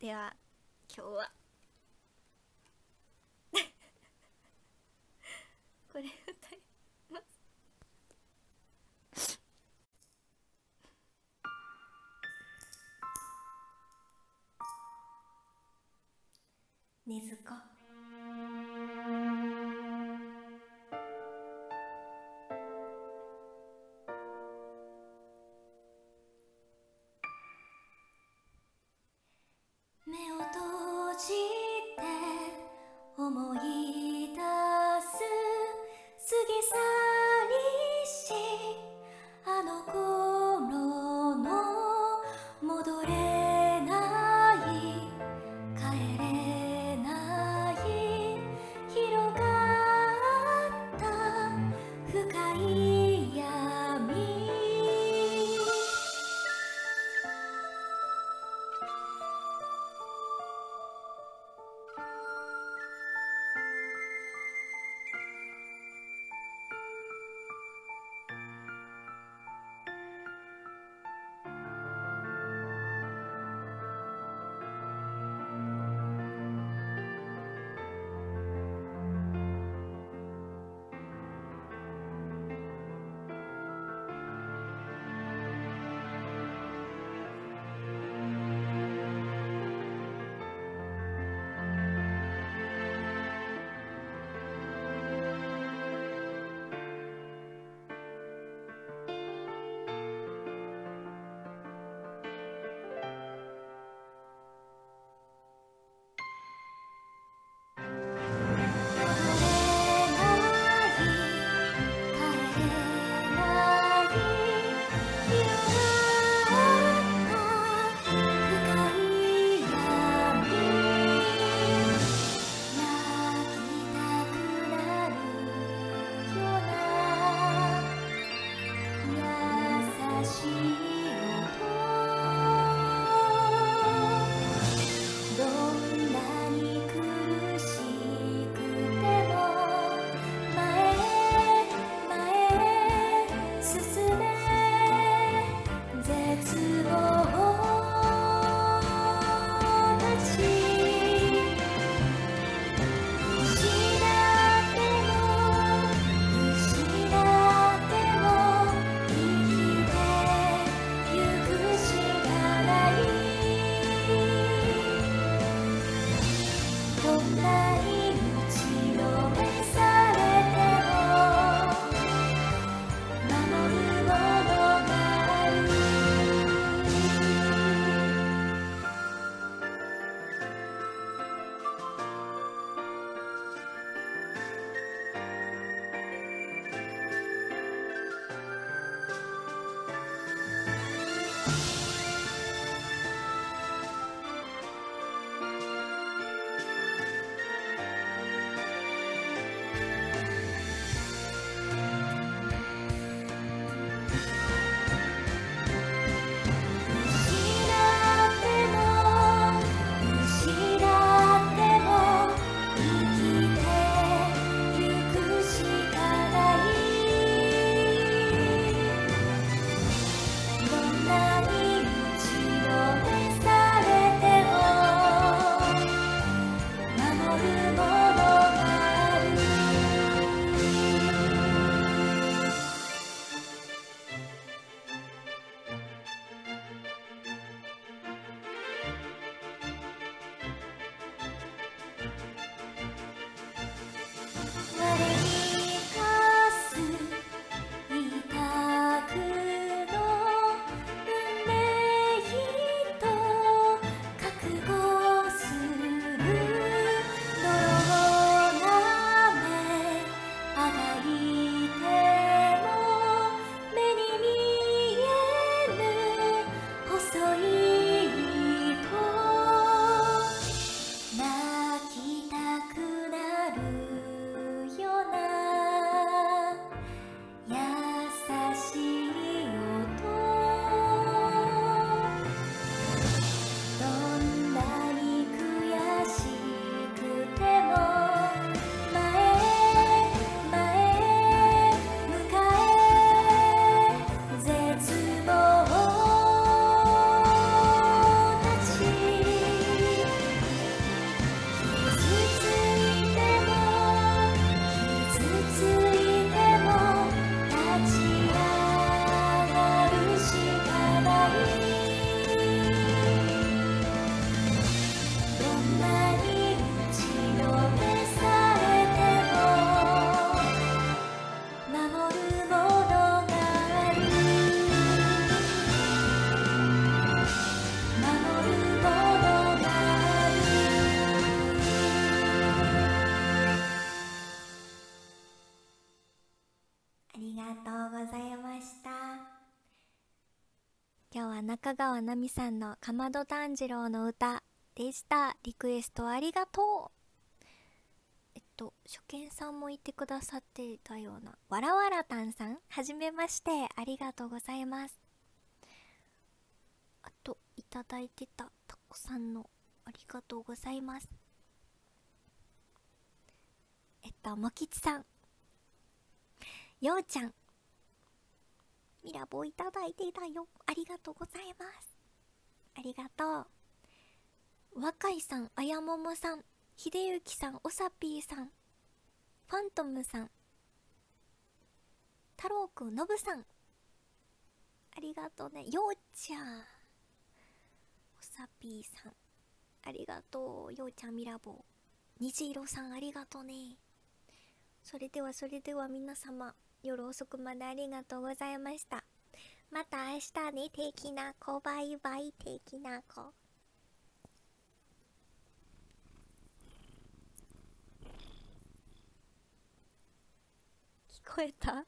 では今日は。これ歌います。ねずこ。yeah. ございました。今日は中川奈美さんの「かまど炭治郎の歌」でした。リクエストありがとう。えっと初見さんもいてくださっていたようなわらわらたんさん。はじめまして。ありがとうございます。あといただいてたたこさんのありがとうございます。えっともきちさん。ようちゃん。ミラボいただいていたよありがとうございますありがとう若いさんあやももさんひでゆきさんおさぴーさんファントムさん太郎くんのぶさんありがとうねようちゃんおさぴーさんありがとうようちゃんミラボー虹色さんありがとうねそれではそれでは皆様夜遅くまでありがとうございました。また明日ね的な子バイバイ的な子聞こえた？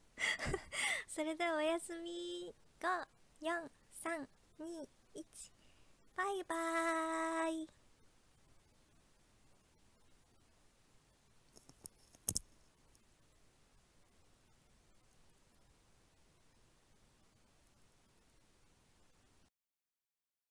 それではおやすみ。54321バイバーイ。